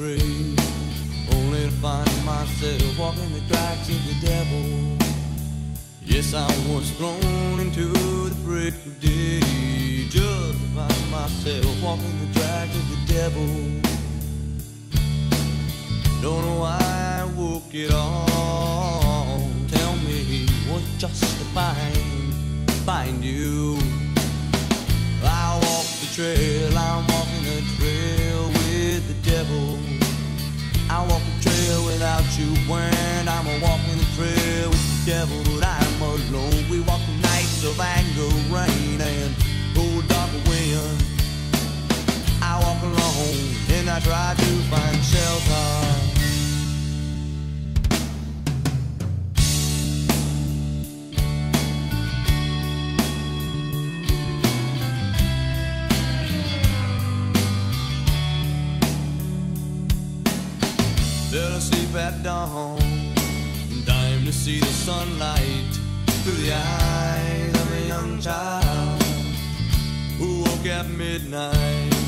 brave, only to find myself walking the tracks of the devil. Yes, I was thrown into the break of day, just to find myself walking the tracks of the devil. Don't know why I woke it all. Tell me, was it just to find, find you? I walk the trail, without you when I'm a walking the trail with the devil, but I'm alone. We walk the nights of anger, Fell asleep at dawn. Time to see the sunlight through the eyes of a young child who woke at midnight.